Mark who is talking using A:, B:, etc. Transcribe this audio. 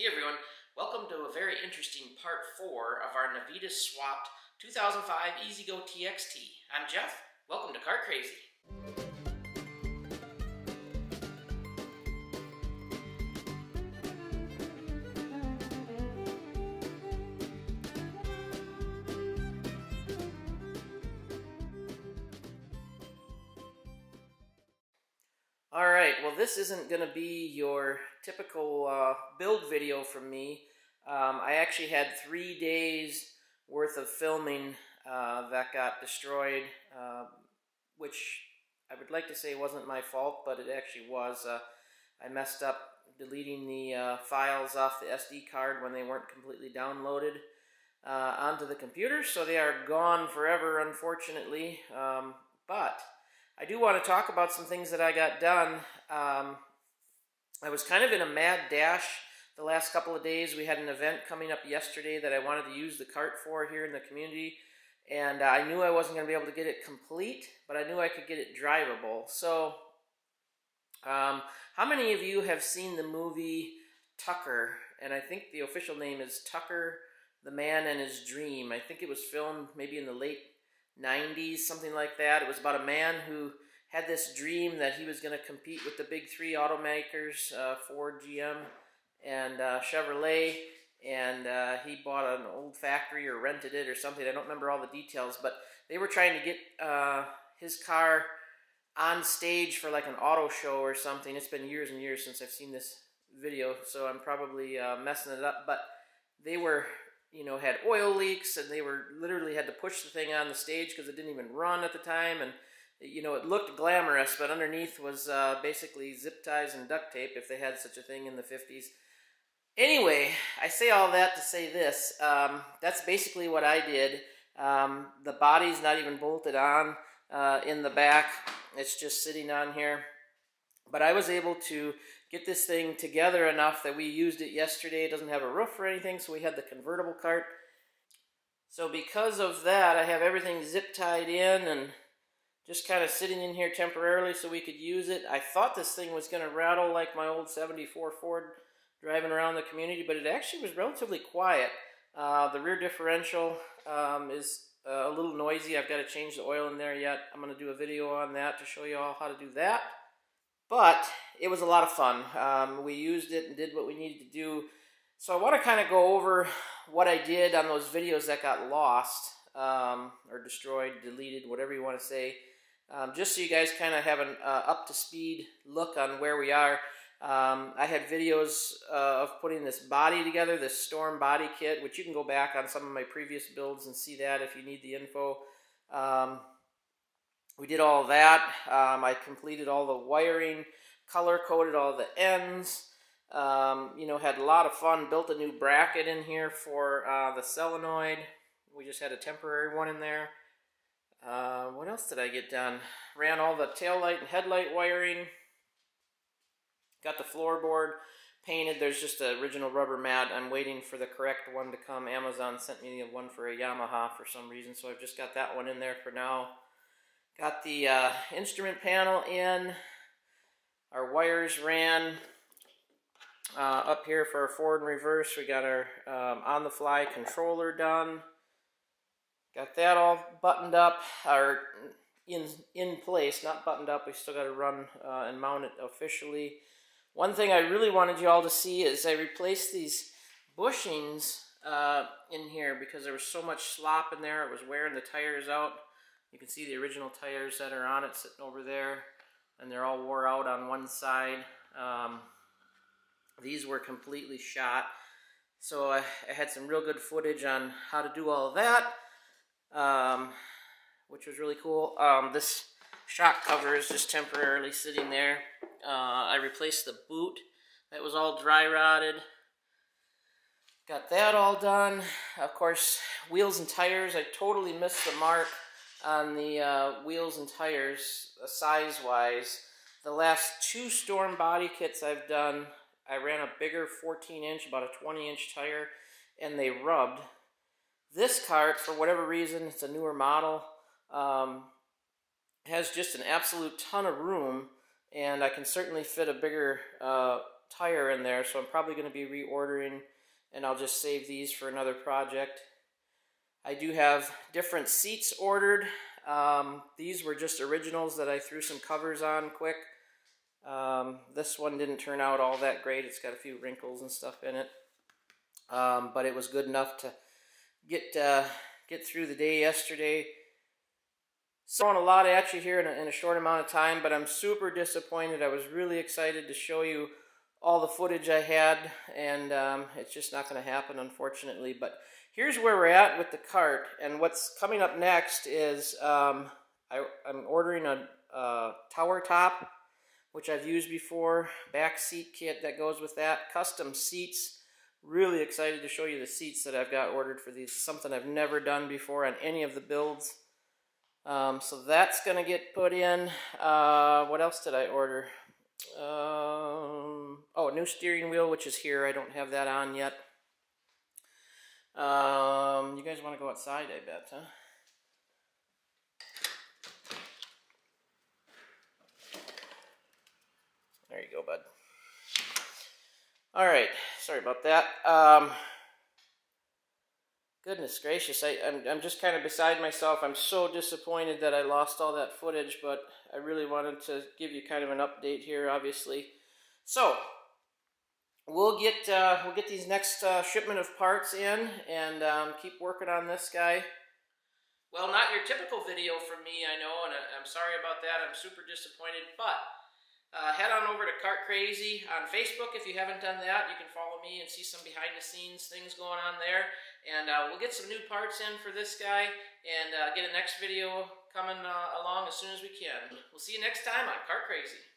A: Hey everyone, welcome to a very interesting part 4 of our Navitas swapped 2005 E-Z-GO TXT. I'm Jeff, welcome to Kart Krazy. Alright, well this isn't going to be your typical uh, build video from me. Um, I actually had three days worth of filming uh, that got destroyed, uh, which I would like to say wasn't my fault, but it actually was. Uh, I messed up deleting the uh, files off the SD card when they weren't completely downloaded uh, onto the computer, so they are gone forever, unfortunately. Um, but I do want to talk about some things that I got done. Um, I was kind of in a mad dash the last couple of days. We had an event coming up yesterday that I wanted to use the cart for here in the community. And uh, I knew I wasn't going to be able to get it complete, but I knew I could get it drivable. So, um, how many of you have seen the movie Tucker? And I think the official name is Tucker, the Man and His Dream. I think it was filmed maybe in the late 90s, something like that. It was about a man who had this dream that he was going to compete with the big three automakers, uh, Ford, GM, and uh, Chevrolet. And uh, he bought an old factory or rented it or something. I don't remember all the details, but they were trying to get uh, his car on stage for like an auto show or something. It's been years and years since I've seen this video, so I'm probably uh, messing it up. But they were you know, had oil leaks and they were literally had to push the thing on the stage because it didn't even run at the time. And, you know, it looked glamorous, but underneath was uh, basically zip ties and duct tape if they had such a thing in the 50s. Anyway, I say all that to say this. Um, that's basically what I did. Um, the body's not even bolted on uh, in the back. It's just sitting on here. But I was able to get this thing together enough that we used it yesterday. It doesn't have a roof or anything, so we had the convertible cart. So because of that, I have everything zip tied in and just kind of sitting in here temporarily so we could use it. I thought this thing was going to rattle like my old 74 Ford driving around the community, but it actually was relatively quiet. Uh, the rear differential um, is uh, a little noisy. I've got to change the oil in there yet. I'm going to do a video on that to show you all how to do that. But it was a lot of fun. Um, we used it and did what we needed to do. So I want to kind of go over what I did on those videos that got lost um, or destroyed, deleted, whatever you want to say. Um, just so you guys kind of have an uh, up-to-speed look on where we are. Um, I had videos uh, of putting this body together, this Storm body kit, which you can go back on some of my previous builds and see that if you need the info. Um, we did all that. Um, I completed all the wiring, color coded all the ends. Um, you know, had a lot of fun. Built a new bracket in here for uh, the solenoid. We just had a temporary one in there. Uh, what else did I get done? Ran all the tail light and headlight wiring. Got the floorboard painted. There's just the original rubber mat. I'm waiting for the correct one to come. Amazon sent me one for a Yamaha for some reason, so I've just got that one in there for now. Got the uh, instrument panel in. Our wires ran uh, up here for our forward and reverse. We got our um, on-the-fly controller done. Got that all buttoned up, or in, in place, not buttoned up. We still got to run uh, and mount it officially. One thing I really wanted you all to see is I replaced these bushings uh, in here because there was so much slop in there. It was wearing the tires out. You can see the original tires that are on it sitting over there and they're all wore out on one side. Um, these were completely shot. So I, I, had some real good footage on how to do all of that, um, which was really cool. Um, this shock cover is just temporarily sitting there. Uh, I replaced the boot. That was all dry rotted. Got that all done. Of course, wheels and tires, I totally missed the mark on the uh, wheels and tires uh, size-wise. The last two Storm body kits I've done, I ran a bigger 14-inch, about a 20-inch tire, and they rubbed. This cart, for whatever reason, it's a newer model, um, has just an absolute ton of room, and I can certainly fit a bigger uh, tire in there, so I'm probably going to be reordering and I'll just save these for another project. I do have different seats ordered. Um, these were just originals that I threw some covers on quick. Um, this one didn't turn out all that great. It's got a few wrinkles and stuff in it. Um, but it was good enough to get uh, get through the day yesterday. Throwing a lot at you here in a, in a short amount of time, but I'm super disappointed. I was really excited to show you all the footage I had, and um, it's just not going to happen, unfortunately. But here's where we're at with the cart, and what's coming up next is um, I, am ordering a, a, tower top, which I've used before, back seat kit that goes with that, custom seats. Really excited to show you the seats that I've got ordered for these, something I've never done before on any of the builds. Um, so that's going to get put in. Uh, what else did I order? Um, oh, a new steering wheel, which is here. I don't have that on yet. Um, you guys want to go outside, I bet, huh? There you go, bud. All right, sorry about that. Um, goodness gracious, I, I'm, I'm just kind of beside myself. I'm so disappointed that I lost all that footage, but I really wanted to give you kind of an update here, obviously. So, we'll get uh, we'll get these next uh, shipment of parts in and um, keep working on this guy. Well, not your typical video from me, I know, and I'm sorry about that. I'm super disappointed, but uh, head on over to Kart Krazy on Facebook if you haven't done that. You can follow me and see some behind the scenes things going on there. And uh, we'll get some new parts in for this guy and uh, get a next video coming uh, along as soon as we can. We'll see you next time on Kart Krazy.